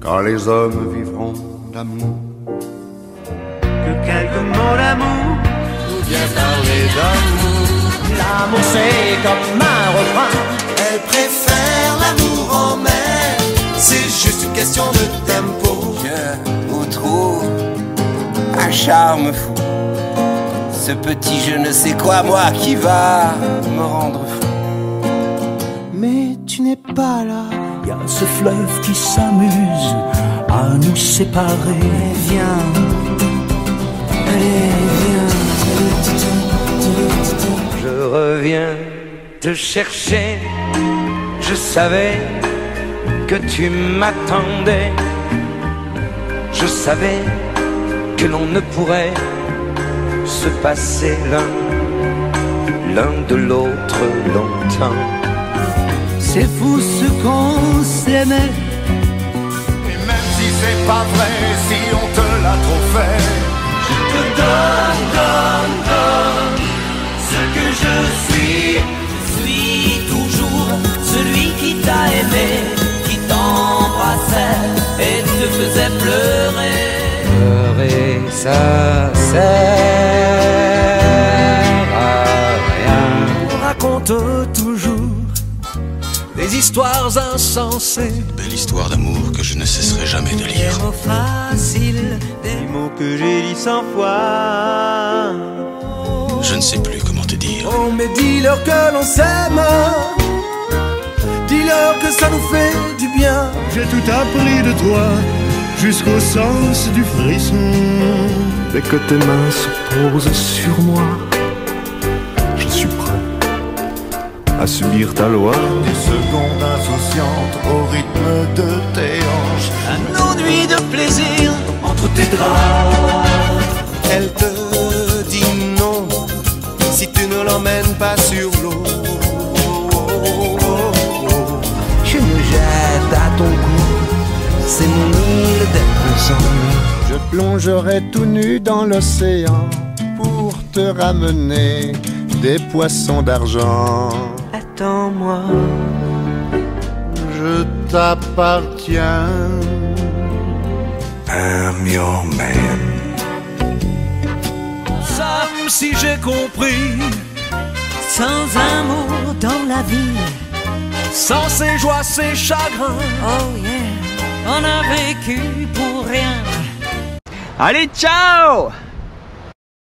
Quand les hommes vivront d'amour, que quelques mots d'amour ou bien parler d'amour. L'amour c'est comme un refrain. Elle préfère l'amour en mer. C'est juste une question de tempo. Je vous trouve un charme fou. Ce petit je ne sais quoi, moi, qui va me rendre fou. Tu n'es pas là. Y a ce fleuve qui s'amuse à nous séparer. Viens, allez, viens. Je reviens te chercher. Je savais que tu m'attendais. Je savais que l'on ne pourrait se passer l'un, l'un de l'autre longtemps. C'est fou ce qu'on s'aimait. Et même si c'est pas vrai, si on te l'a trop fait, je te donne, donne, donne ce que je suis. Je suis toujours celui qui t'a aimé, qui t'embrassait et te faisait pleurer. Pleurer, ça sert à rien. On raconte toujours des histoires insensées. Belle histoire d'amour que je ne cesserai jamais de Des lire. mots faciles, des mots que j'ai dit cent fois. Je ne sais plus comment te dire. Oh, mais dis-leur que l'on s'aime. Dis-leur que ça nous fait du bien. J'ai tout appris de toi, jusqu'au sens du frisson. Dès que tes mains se posent sur moi, je suis prêt à subir ta loi. Draps. Elle te dit non si tu ne l'emmènes pas sur l'eau. Je me jette à ton cou. C'est mon île d'être ensemble. Je plongerai tout nu dans l'océan pour te ramener des poissons d'argent. Attends-moi. Je t'appartiens. I'm your man. Sam, si j'ai compris. Sans amour dans la vie. Sans ses joies, ses chagrins. Oh yeah. On a vécu pour rien. Allez, ciao